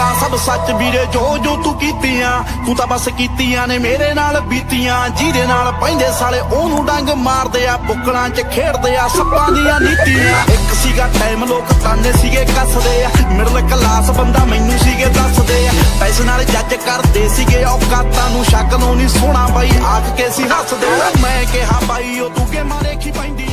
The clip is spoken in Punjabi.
ਗੱਲਾਂ ਸਭ ਸੱਚ ਵੀਰੇ, ਜੋ ਜੋ ਤੂੰ ਕੀਤੀਆਂ, ਤੂੰ ਤਾਂ ਬਸ ਕੀਤੀਆਂ ਨੇ ਮੇਰੇ ਨਾਲ ਬੀਤੀਆਂ। ਜਿਹਦੇ ਨਾਲ ਪੈਂਦੇ ਸਾਲੇ ਉਹਨੂੰ ਡੰਗ ਮਾਰਦੇ ਆ, ਬੁੱਕਲਾਂ 'ਚ ਖੇਡਦੇ ਆ, ਸੱਪਾਂ ਦੀਆਂ ਨੀਤੀਆਂ। ਇੱਕ ਸੀਗਾ ਟਾਈਮ ਲੋਕ ਤਾਨੇ ਸੀਗੇ ਕੱਸਦੇ ਆ। ਮਿਡਲ ਕਲਾਸ ਬੰਦਾ ਮੈਨੂੰ ਸੀਗੇ ਦੱਸਦੇ ਆ। ਪੈਸੇ ਨਾਲ ਜੱਜ ਕਰਦੇ ਸੀਗੇ, ਔਕਾਤਾਂ ਨੂੰ ਸ਼ੱਕ ਨੂੰ ਨਹੀਂ ਸੋਹਣਾ ਬਾਈ, ਆਖ ਕੇ ਸੀ ਹੱਸਦੇ। ਮੈਂ ਕਿਹਾ ਬਾਈ, ਉਹ ਤੂੰ ਕੇ ਮਾਰੇ ਕੀ ਪੈਂਦੀ